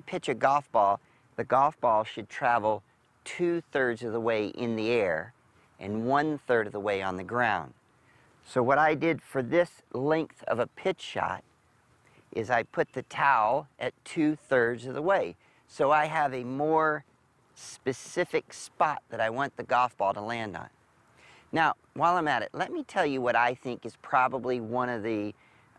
pitch a golf ball, the golf ball should travel two-thirds of the way in the air and one-third of the way on the ground. So what I did for this length of a pitch shot is I put the towel at two-thirds of the way. So I have a more specific spot that I want the golf ball to land on. Now, while I'm at it, let me tell you what I think is probably one of the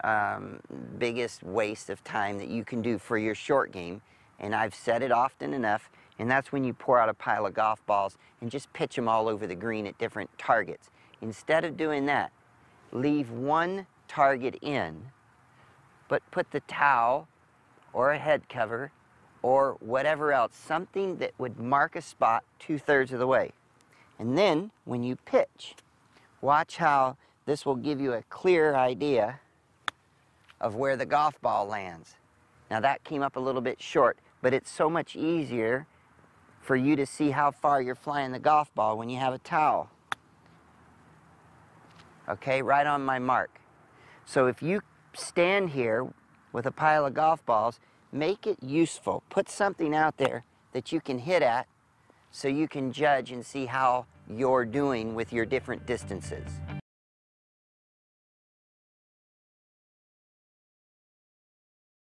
um, biggest waste of time that you can do for your short game, and I've said it often enough, and that's when you pour out a pile of golf balls and just pitch them all over the green at different targets. Instead of doing that, leave one target in, but put the towel or a head cover or whatever else, something that would mark a spot two-thirds of the way. And then, when you pitch, watch how this will give you a clear idea of where the golf ball lands. Now that came up a little bit short, but it's so much easier for you to see how far you're flying the golf ball when you have a towel. Okay, right on my mark. So if you stand here with a pile of golf balls, make it useful. Put something out there that you can hit at so you can judge and see how you're doing with your different distances.